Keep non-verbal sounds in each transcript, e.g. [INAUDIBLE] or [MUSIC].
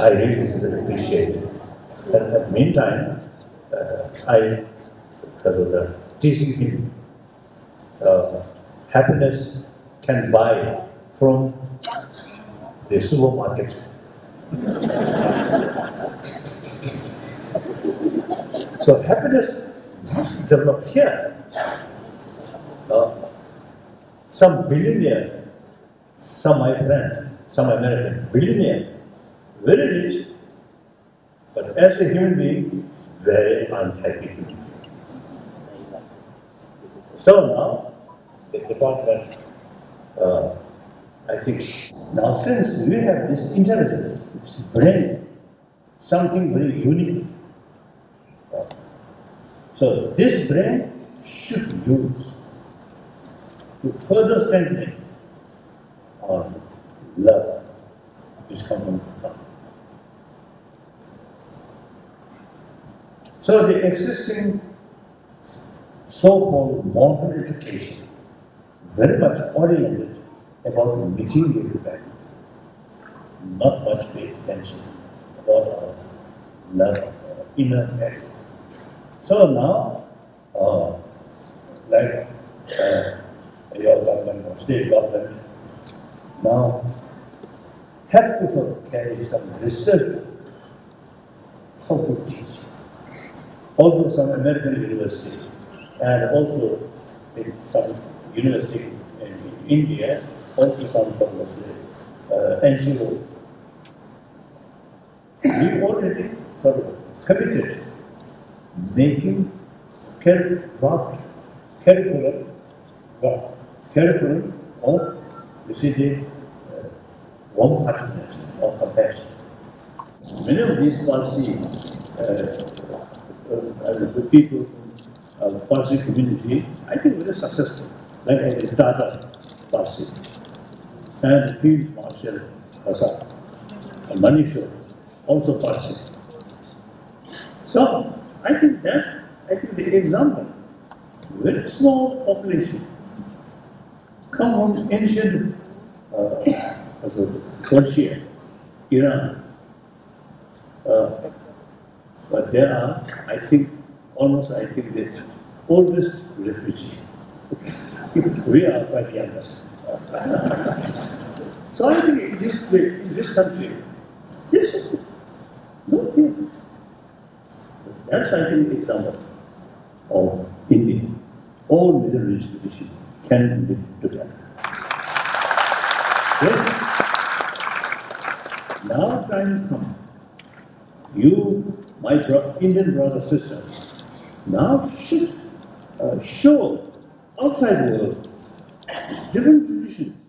I really appreciate. But at meantime, uh, I, because teasing him, uh, happiness can buy from the supermarket. [LAUGHS] so happiness must develop here. Uh, some billionaire, some my friend, some American billionaire, very rich, but as a human being, very unhappy human being. So now, the department, uh, I think, now since we have this intelligence, this brain, something very unique. so this brain should use to further strengthen on love, which comes from the So the existing so-called modern education very much oriented about material value, not much pay attention about our love, our inner value. So now, uh, like uh, your government or state government, now have to carry some research how to teach. Although some American university and also some university in India, also some from Muslim uh, NGO, we already sort of committed making draft curriculum, well, curriculum of, you see, the uh, warm-heartedness or compassion. Many of these policy, uh, the people of the Parsi community, I think very successful, like uh, Tata Parsi and Field Marshal Khasa, and Manisha, also Parsi. So, I think that, I think the example, very small population, come from ancient uh, [COUGHS] Persia, Iran. Uh, but there are, I think, almost I think the oldest refugee. we are quite youngest. so I think in this in this country, this is no fear. So that's I think example of India. All major religious tradition can live together. Yes. Now time come. You, my bro- Indian brothers sisters, now should uh, show outside world. Different traditions.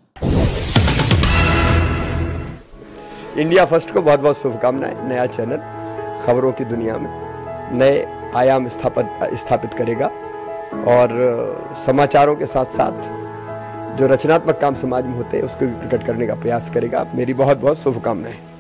India first को बहुत बहुत शुभकामनाएँ नया channel खबरों की दुनिया में। नए आयाम स्थापित स्थापित करेगा। और समाचारों के साथ साथ जो रचनात्मक काम समाज में होते हैं उसको भी प्रकट करने का प्रयास करेगा। मेरी बहुत बहुत शुभकामनाएँ।